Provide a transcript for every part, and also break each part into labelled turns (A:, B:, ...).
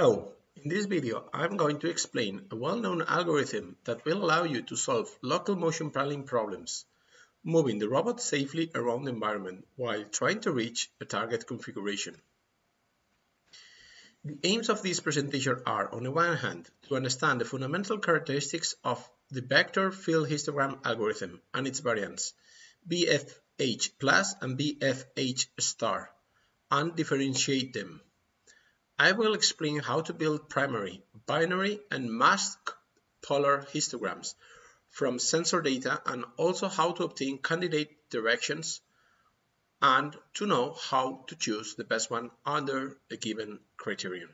A: Hello, in this video I'm going to explain a well-known algorithm that will allow you to solve local motion planning problems, moving the robot safely around the environment while trying to reach a target configuration. The aims of this presentation are, on the one hand, to understand the fundamental characteristics of the vector field histogram algorithm and its variants, VFH plus and VFH star, and differentiate them. I will explain how to build primary, binary, and masked polar histograms from sensor data and also how to obtain candidate directions and to know how to choose the best one under a given criterion.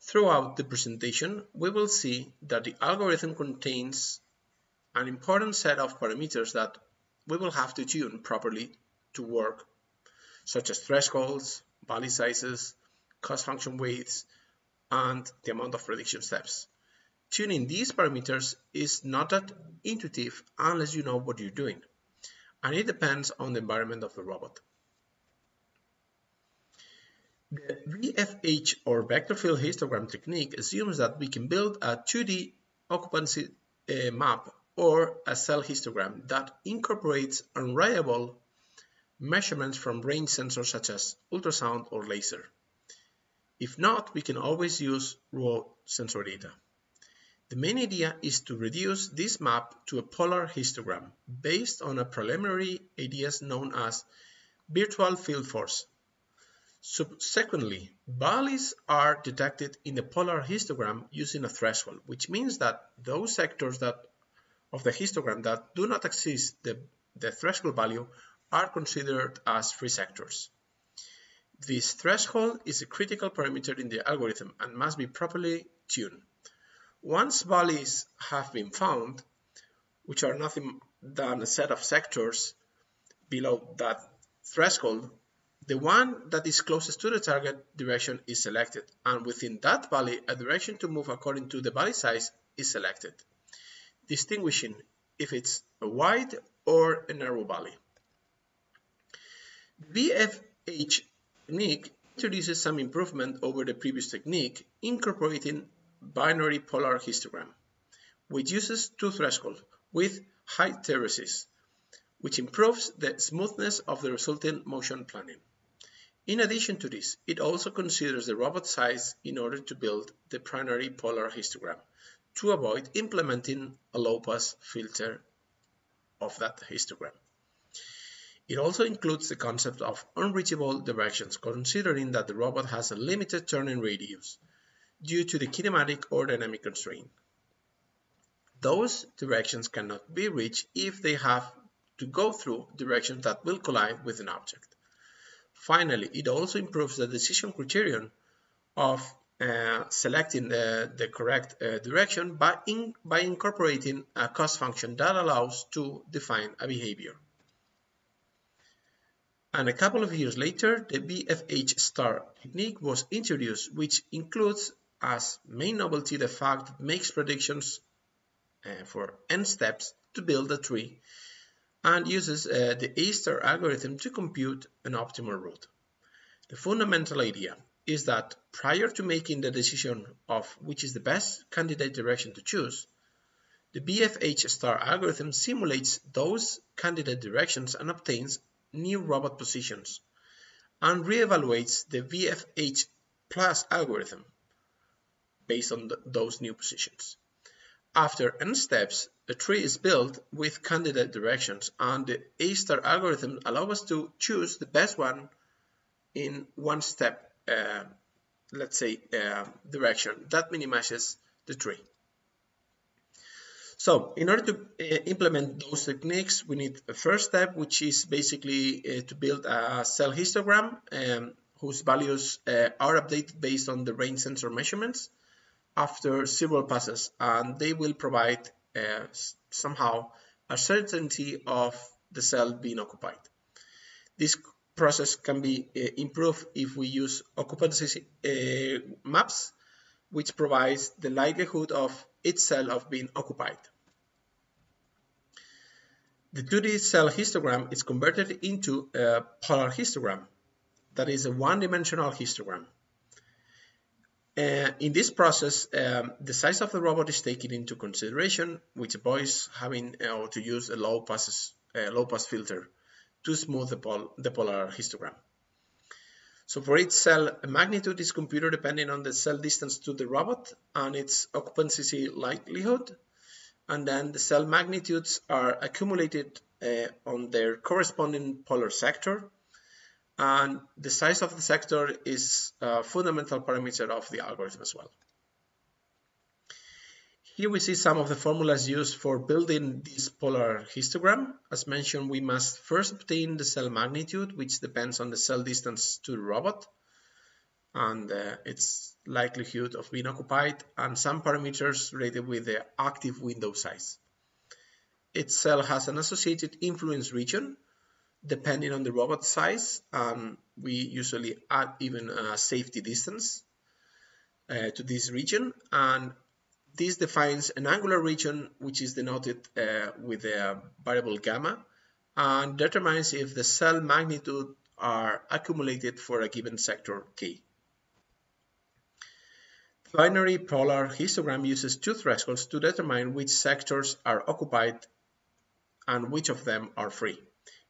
A: Throughout the presentation, we will see that the algorithm contains an important set of parameters that we will have to tune properly to work, such as thresholds, valley sizes, cost function weights, and the amount of prediction steps. Tuning these parameters is not that intuitive unless you know what you're doing, and it depends on the environment of the robot. The VFH or vector field histogram technique assumes that we can build a 2D occupancy uh, map or a cell histogram that incorporates unreliable measurements from range sensors such as ultrasound or laser. If not, we can always use raw sensor data. The main idea is to reduce this map to a polar histogram based on a preliminary ideas known as virtual field force. Subsequently, valleys are detected in the polar histogram using a threshold, which means that those sectors that of the histogram that do not exceed the, the threshold value are considered as free sectors. This threshold is a critical parameter in the algorithm and must be properly tuned. Once valleys have been found, which are nothing than a set of sectors below that threshold, the one that is closest to the target direction is selected, and within that valley, a direction to move according to the valley size is selected, distinguishing if it's a wide or a narrow valley. VFH technique introduces some improvement over the previous technique, incorporating binary polar histogram, which uses two thresholds with hysteresis, which improves the smoothness of the resulting motion planning. In addition to this, it also considers the robot size in order to build the primary polar histogram to avoid implementing a low-pass filter of that histogram. It also includes the concept of unreachable directions, considering that the robot has a limited turning radius due to the kinematic or dynamic constraint. Those directions cannot be reached if they have to go through directions that will collide with an object. Finally, it also improves the decision criterion of uh, selecting the, the correct uh, direction by, in, by incorporating a cost function that allows to define a behavior. And a couple of years later, the VFH star technique was introduced, which includes as main novelty the fact that makes predictions uh, for n steps to build a tree and uses uh, the A-star algorithm to compute an optimal route. The fundamental idea is that prior to making the decision of which is the best candidate direction to choose, the VFH star algorithm simulates those candidate directions and obtains new robot positions and reevaluates the VFH plus algorithm based on those new positions. After n steps, a tree is built with candidate directions and the A-star algorithm allows us to choose the best one in one step, uh, let's say, uh, direction that minimizes the tree. So in order to uh, implement those techniques, we need a first step, which is basically uh, to build a cell histogram um, whose values uh, are updated based on the range sensor measurements after several passes, and they will provide somehow a certainty of the cell being occupied. This process can be uh, improved if we use occupancy uh, maps which provides the likelihood of each cell of being occupied. The 2D cell histogram is converted into a polar histogram, that is a one-dimensional histogram. Uh, in this process, um, the size of the robot is taken into consideration, which avoids having uh, to use a low pass, uh, low pass filter to smooth the, pol the polar histogram. So for each cell a magnitude is computed depending on the cell distance to the robot and its occupancy likelihood. And then the cell magnitudes are accumulated uh, on their corresponding polar sector and the size of the sector is a fundamental parameter of the algorithm as well. Here we see some of the formulas used for building this polar histogram. As mentioned, we must first obtain the cell magnitude, which depends on the cell distance to the robot and uh, its likelihood of being occupied, and some parameters related with the active window size. Each cell has an associated influence region, depending on the robot size and we usually add even a safety distance uh, to this region and this defines an angular region which is denoted uh, with a variable gamma and determines if the cell magnitude are accumulated for a given sector K. The binary polar histogram uses two thresholds to determine which sectors are occupied and which of them are free.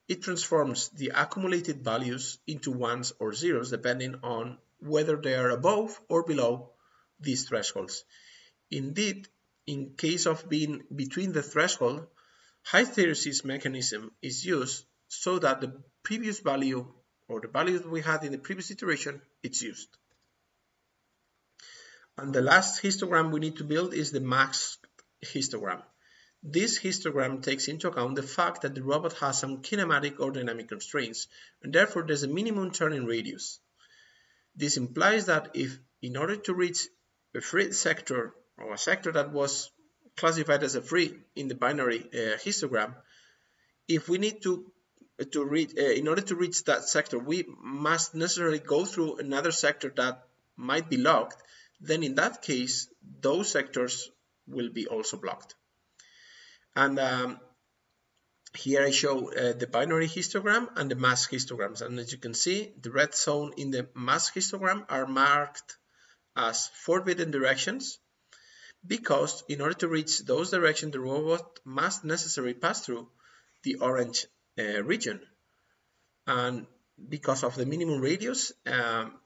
A: It transforms the accumulated values into ones or zeros depending on whether they are above or below these thresholds. Indeed, in case of being between the threshold, hysteresis mechanism is used so that the previous value or the value that we had in the previous iteration is used. And the last histogram we need to build is the mask histogram. This histogram takes into account the fact that the robot has some kinematic or dynamic constraints, and therefore there's a minimum turning radius. This implies that if, in order to reach a free sector, or a sector that was classified as a free in the binary uh, histogram, if we need to to reach, uh, in order to reach that sector, we must necessarily go through another sector that might be locked, then in that case, those sectors will be also blocked. And um, here I show uh, the binary histogram and the mask histograms. And as you can see, the red zone in the mask histogram are marked as forbidden directions because in order to reach those directions, the robot must necessarily pass through the orange uh, region. And because of the minimum radius, um,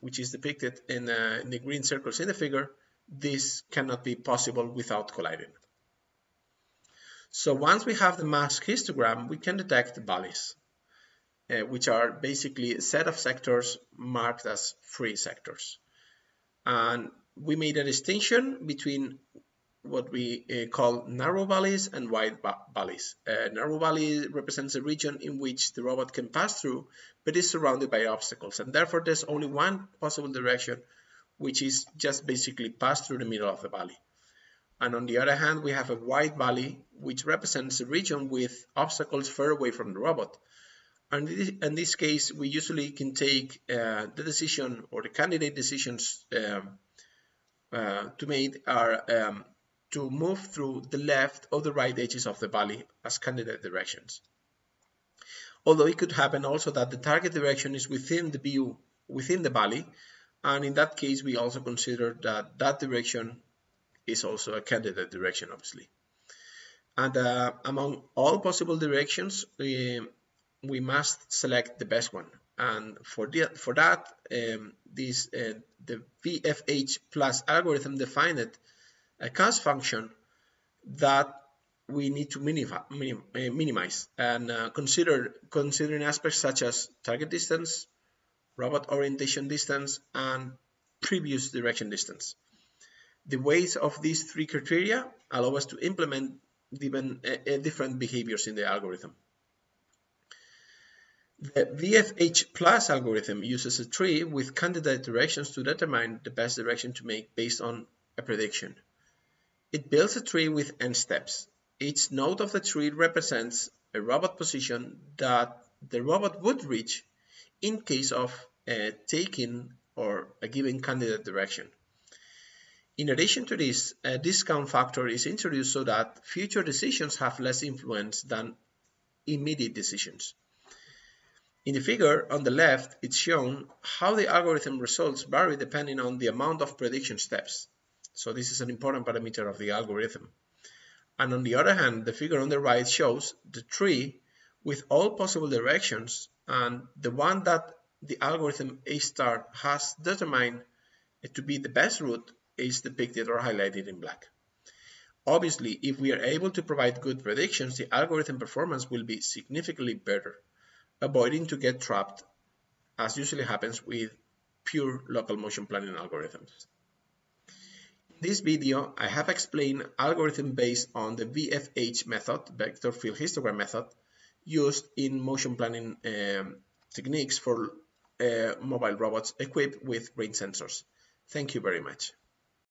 A: which is depicted in, uh, in the green circles in the figure, this cannot be possible without colliding. So once we have the mask histogram, we can detect the valleys, uh, which are basically a set of sectors marked as free sectors. And we made a distinction between what we uh, call narrow valleys and wide valleys. Uh, narrow valley represents a region in which the robot can pass through, but is surrounded by obstacles, and therefore there's only one possible direction, which is just basically pass through the middle of the valley. And on the other hand, we have a wide valley, which represents a region with obstacles far away from the robot. And in this case, we usually can take uh, the decision or the candidate decisions um, to make are um, to move through the left or the right edges of the valley as candidate directions. Although it could happen also that the target direction is within the view, within the valley, and in that case, we also consider that that direction is also a candidate direction, obviously. And uh, among all possible directions, we, we must select the best one. And for, the, for that, um, this, uh, the VFH plus algorithm defined a cost function that we need to uh, minimize and uh, consider considering aspects such as target distance, robot orientation distance, and previous direction distance. The weights of these three criteria allow us to implement even, uh, different behaviors in the algorithm. The VFH plus algorithm uses a tree with candidate directions to determine the best direction to make based on a prediction. It builds a tree with n steps. Each node of the tree represents a robot position that the robot would reach in case of taking or a given candidate direction. In addition to this, a discount factor is introduced so that future decisions have less influence than immediate decisions. In the figure on the left, it's shown how the algorithm results vary depending on the amount of prediction steps. So this is an important parameter of the algorithm. And on the other hand, the figure on the right shows the tree with all possible directions and the one that the algorithm A star has determined to be the best route is depicted or highlighted in black. Obviously, if we are able to provide good predictions, the algorithm performance will be significantly better avoiding to get trapped, as usually happens with pure local motion planning algorithms. In this video, I have explained algorithm based on the VFH method, vector field histogram method, used in motion planning um, techniques for uh, mobile robots equipped with range sensors. Thank you very much.